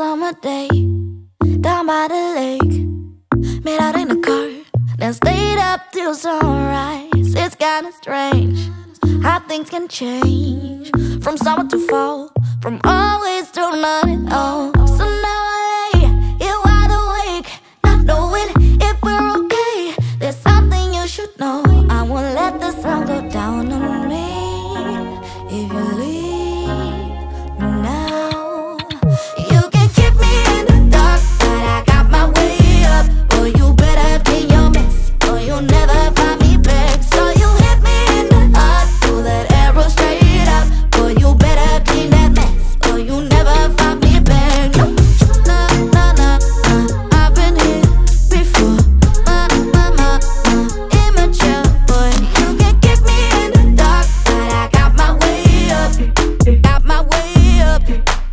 summer day. Down by the lake. Made out in the car. Then stayed up till sunrise. It's kinda strange How things can change. From summer to fall. From always to none at all.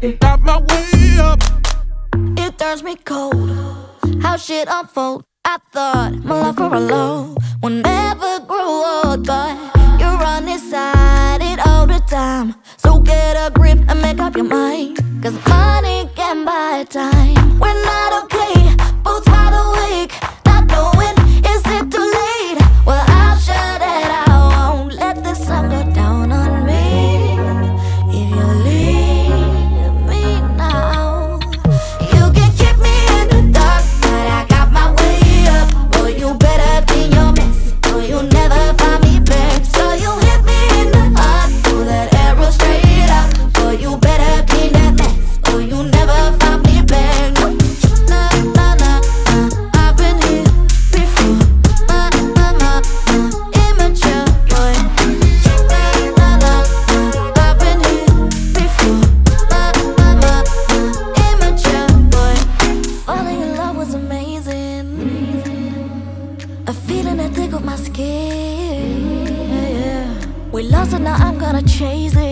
and got my way up. It turns me cold. How shit unfold? I thought my love for a low will never grow old, but you're undecided all the time. So get a grip and make up your mind, cause money can buy time. A feeling that tickles my skin. Yeah, yeah. We lost it, now I'm gonna chase it.